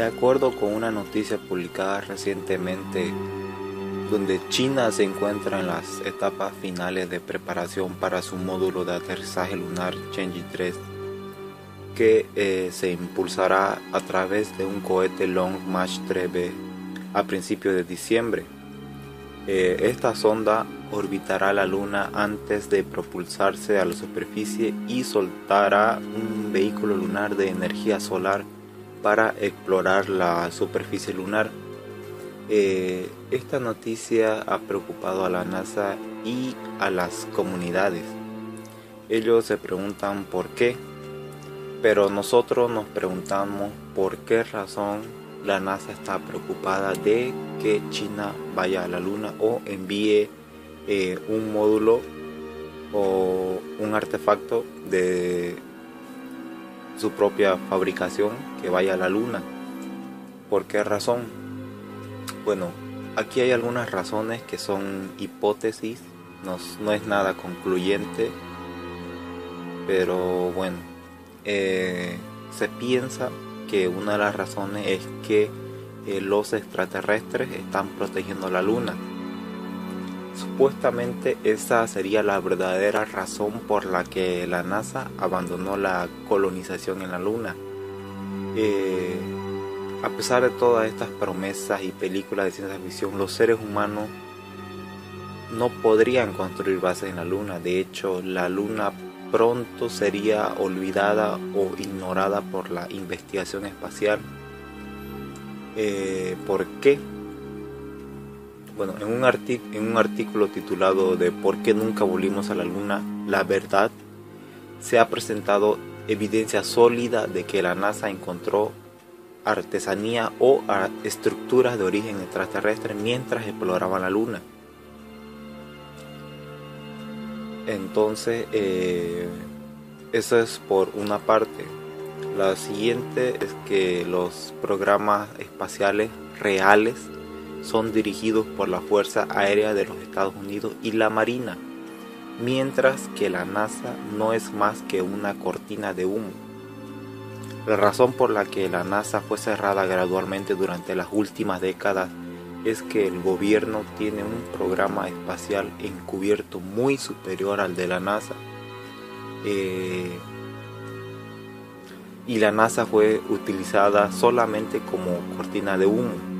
De acuerdo con una noticia publicada recientemente, donde China se encuentra en las etapas finales de preparación para su módulo de aterrizaje lunar Chang'e 3, que eh, se impulsará a través de un cohete Long March 3B a principios de diciembre. Eh, esta sonda orbitará la Luna antes de propulsarse a la superficie y soltará un vehículo lunar de energía solar para explorar la superficie lunar. Eh, esta noticia ha preocupado a la NASA y a las comunidades. Ellos se preguntan por qué, pero nosotros nos preguntamos por qué razón la NASA está preocupada de que China vaya a la Luna o envíe eh, un módulo o un artefacto de su propia fabricación que vaya a la Luna. ¿Por qué razón? Bueno, aquí hay algunas razones que son hipótesis, no, es nada concluyente, pero bueno, eh, se piensa que una de las razones es que eh, los extraterrestres están protegiendo la luna. Supuestamente esa sería la verdadera razón por la que la NASA abandonó la colonización en la luna. Eh, a pesar de todas estas promesas y películas de ciencia ficción, los seres humanos no podrían construir bases en la luna. De hecho, la luna pronto sería olvidada o ignorada por la investigación espacial. Eh, ¿Por qué? Bueno, en un, en un artículo titulado de ¿Por qué nunca volvimos a la Luna? La verdad, se ha presentado evidencia sólida de que la NASA encontró artesanía o estructuras de origen extraterrestre mientras exploraba la Luna. Entonces, eh, eso es por una parte. La siguiente es que los programas espaciales reales son dirigidos por la Fuerza Aérea de los Estados Unidos y la Marina, mientras que la NASA no es más que una cortina de humo. La razón por la que la NASA fue cerrada gradualmente durante las últimas décadas es que el gobierno tiene un programa espacial encubierto muy superior al de la NASA. Eh, y la NASA fue utilizada solamente como cortina de humo.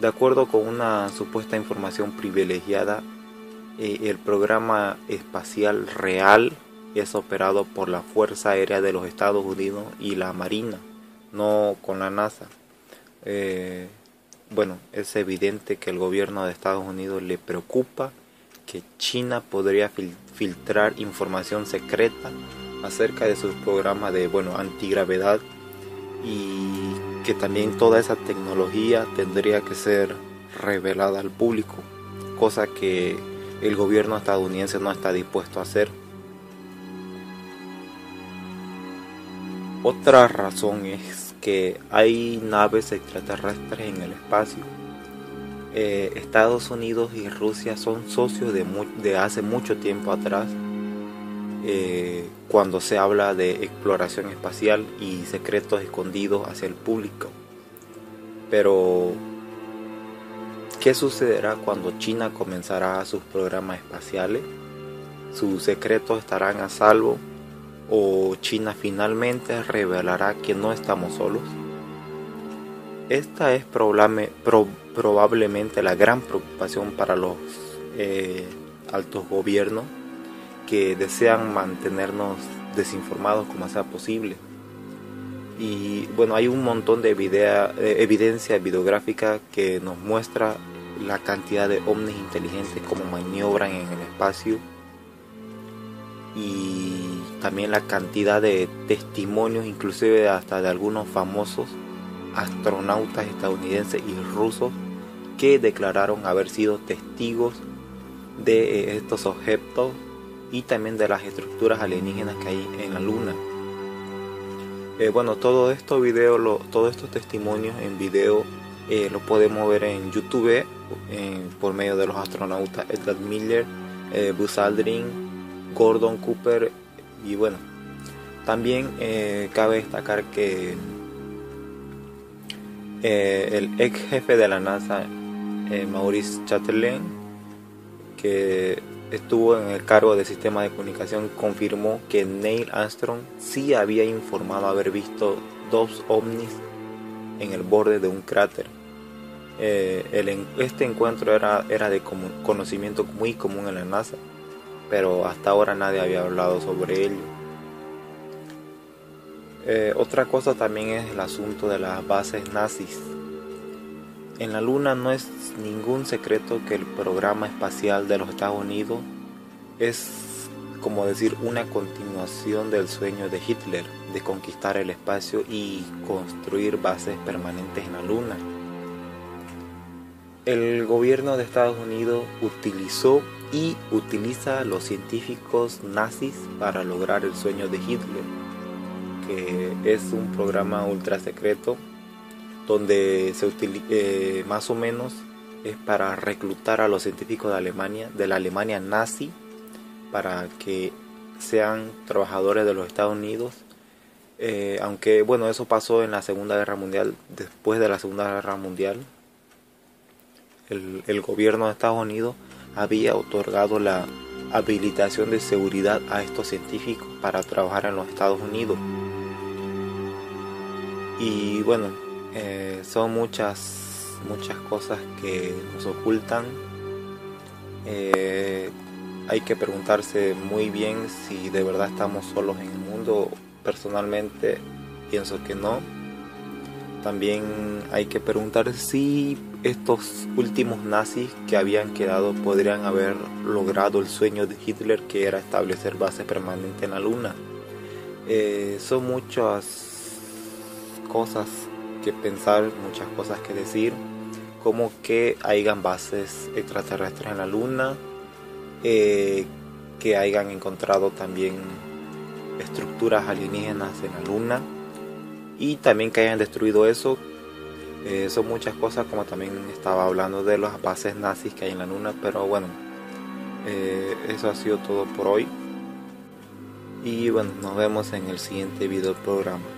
De acuerdo con una supuesta información privilegiada, eh, el programa espacial real es operado por la Fuerza Aérea de los Estados Unidos y la Marina, no con la NASA. Eh, bueno, es evidente que el gobierno de Estados Unidos le preocupa que China podría filtrar información secreta acerca de sus programas de bueno antigravedad y que también toda esa tecnología tendría que ser revelada al público, cosa que el gobierno estadounidense no está dispuesto a hacer. Otra razón es que hay naves extraterrestres en el espacio. Eh, Estados Unidos y Rusia son socios de, de hace mucho tiempo atrás eh, cuando se habla de exploración espacial y secretos escondidos hacia el público. Pero, ¿qué sucederá cuando China comenzará sus programas espaciales? ¿Sus secretos estarán a salvo? o China finalmente revelará que no estamos solos? Esta es probablemente la gran preocupación para los eh, altos gobiernos que desean mantenernos desinformados como sea posible. Y bueno, hay un montón de eh, evidencia videográfica que nos muestra la cantidad de ovnis inteligentes como maniobran en el espacio y también la cantidad de testimonios, inclusive hasta de algunos famosos astronautas estadounidenses y rusos que declararon haber sido testigos de eh, estos objetos y también de las estructuras alienígenas que hay en la luna. Eh, bueno, todo estos videos, todos estos testimonios en video eh, lo podemos ver en YouTube por medio de los astronautas Edward Miller, Buzz Aldrin, Gordon Cooper y bueno, también eh, cabe destacar que eh, el ex jefe de la NASA, eh, Maurice Chatelain, que estuvo en el cargo de sistema de comunicación, confirmó que Neil Armstrong sí había informado haber visto dos ovnis en el borde de un cráter. Eh, este encuentro era, era de conocimiento muy común en la NASA, pero hasta ahora nadie había hablado sobre ello. Eh, otra cosa también es el asunto de las bases nazis. En la Luna no es ningún secreto que el programa espacial de los Estados Unidos es, como decir, una continuación del sueño de Hitler de conquistar el espacio y construir bases permanentes en la Luna. El gobierno de Estados Unidos utilizó y utiliza a los científicos nazis para lograr el sueño de Hitler que es un programa ultra secreto donde se utiliza eh, más o menos es para reclutar a los científicos de Alemania, de la Alemania nazi, para que sean trabajadores de los Estados Unidos. Eh, aunque bueno, eso pasó en la Segunda Guerra Mundial, después de la Segunda Guerra Mundial, el, el gobierno de Estados Unidos había otorgado la habilitación de seguridad a estos científicos para trabajar en los Estados Unidos. Y bueno, eh, son muchas, muchas cosas que nos ocultan. Eh, hay que preguntarse muy bien si de verdad estamos solos en el mundo. Personalmente pienso que no. También hay que preguntar si estos últimos nazis que habían quedado podrían haber logrado el sueño de Hitler que era establecer base permanente en la luna. Eh, son muchas cosas que pensar, muchas cosas que decir, como que hayan bases extraterrestres en la Luna, eh, que hayan encontrado también estructuras alienígenas en la Luna y también que hayan destruido eso. Eh, son muchas cosas como también estaba hablando de las bases nazis que hay en la Luna, pero bueno, eh, eso ha sido todo por hoy. Y bueno, nos vemos en el siguiente video programa.